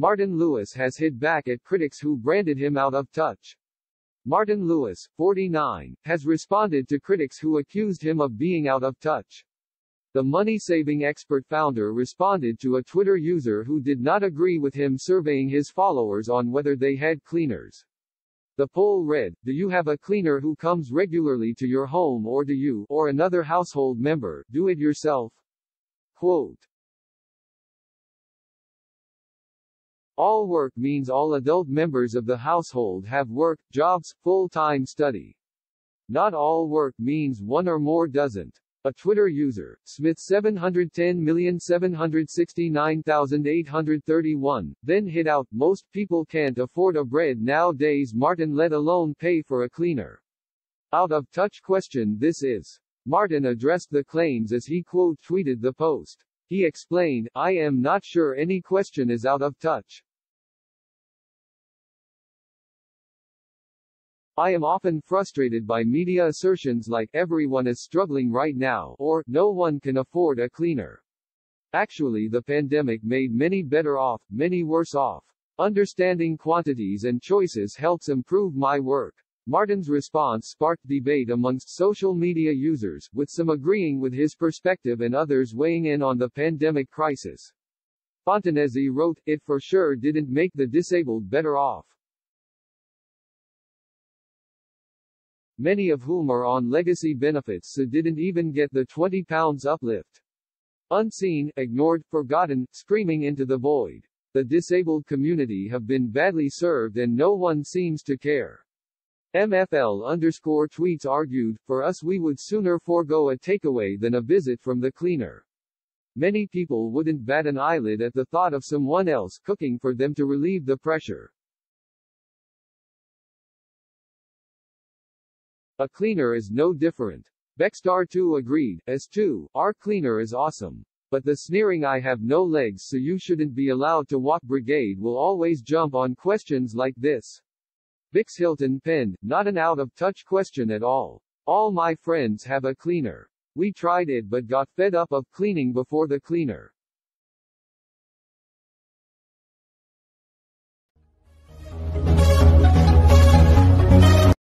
Martin Lewis has hit back at critics who branded him out of touch. Martin Lewis, 49, has responded to critics who accused him of being out of touch. The money-saving expert founder responded to a Twitter user who did not agree with him surveying his followers on whether they had cleaners. The poll read, Do you have a cleaner who comes regularly to your home or do you, or another household member, do it yourself? Quote. All work means all adult members of the household have work, jobs, full-time study. Not all work means one or more doesn't. A Twitter user, Smith 710,769,831, then hit out, most people can't afford a bread nowadays Martin let alone pay for a cleaner. Out of touch question this is. Martin addressed the claims as he quote tweeted the post. He explained, I am not sure any question is out of touch. I am often frustrated by media assertions like everyone is struggling right now or no one can afford a cleaner. Actually the pandemic made many better off, many worse off. Understanding quantities and choices helps improve my work. Martin's response sparked debate amongst social media users, with some agreeing with his perspective and others weighing in on the pandemic crisis. Fontanesi wrote, It for sure didn't make the disabled better off. Many of whom are on legacy benefits so didn't even get the 20 pounds uplift. Unseen, ignored, forgotten, screaming into the void. The disabled community have been badly served and no one seems to care. MFL underscore tweets argued, for us we would sooner forego a takeaway than a visit from the cleaner. Many people wouldn't bat an eyelid at the thought of someone else cooking for them to relieve the pressure. A cleaner is no different. Bexstar 2 agreed, as 2, our cleaner is awesome. But the sneering I have no legs so you shouldn't be allowed to walk brigade will always jump on questions like this. Bix Hilton penned, not an out-of-touch question at all. All my friends have a cleaner. We tried it but got fed up of cleaning before the cleaner.